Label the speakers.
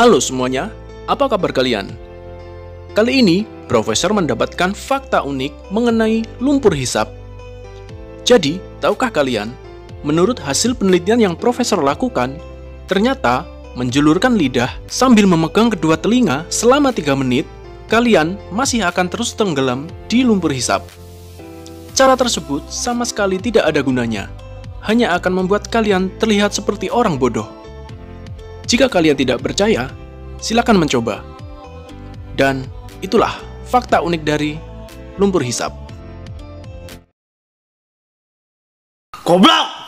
Speaker 1: Halo semuanya, apa kabar kalian? Kali ini, Profesor mendapatkan fakta unik mengenai lumpur hisap. Jadi, tahukah kalian, menurut hasil penelitian yang Profesor lakukan, ternyata menjulurkan lidah sambil memegang kedua telinga selama 3 menit, kalian masih akan terus tenggelam di lumpur hisap. Cara tersebut sama sekali tidak ada gunanya, hanya akan membuat kalian terlihat seperti orang bodoh. Jika kalian tidak percaya, silakan mencoba. Dan itulah fakta unik dari lumpur hisap.
Speaker 2: Goblok!